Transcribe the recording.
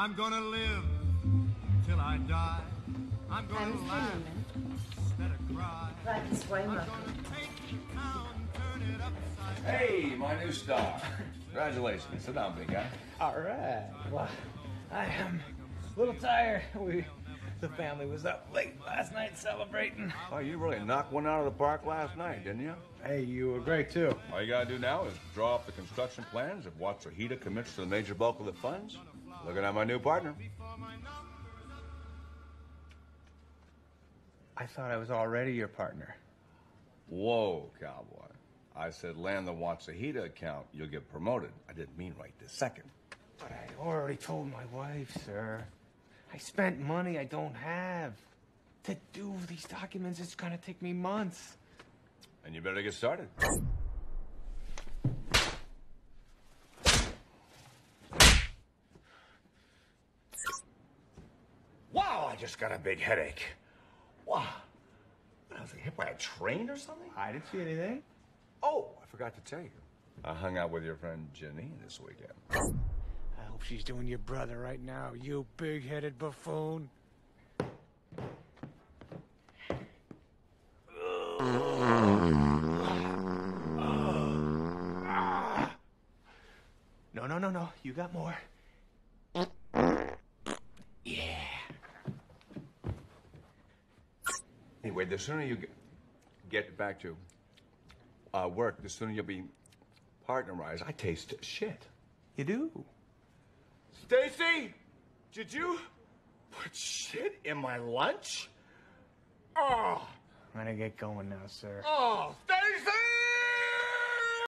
I'm gonna live till I die. I'm gonna Times laugh instead of cry. Glad way, I'm gonna take town, turn it upside down. Hey, my new star. Congratulations. Sit down, big guy. All right. Well, I am a little tired. We, the family was up late last night celebrating. Oh, you really knocked one out of the park last night, didn't you? Hey, you were great too. All you gotta do now is draw up the construction plans if Watsuhita commits to the major bulk of the funds. Looking at my new partner. I thought I was already your partner. Whoa, cowboy. I said land the Watsuhita account, you'll get promoted. I didn't mean right this second. But I already told my wife, sir. I spent money I don't have. To do these documents, it's gonna take me months. And you better get started. Wow, I just got a big headache. Wow. I was hit by a train or something? I didn't see anything. Oh, I forgot to tell you. I hung out with your friend Janine this weekend. I hope she's doing your brother right now, you big-headed buffoon. No, no, no, no. You got more. Yeah. Anyway, the sooner you get, get back to uh, work, the sooner you'll be partnerized. I taste shit. You do? Stacy, did you put shit in my lunch? Oh, I'm gonna get going now, sir. oh, Stacy!